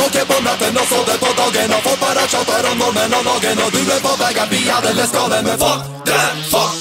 Våker på natten og sover på dagen Og får bare chatter om nordmenn og dagen Og du er på vei, vi er det, skal det, er men fuck det, fuck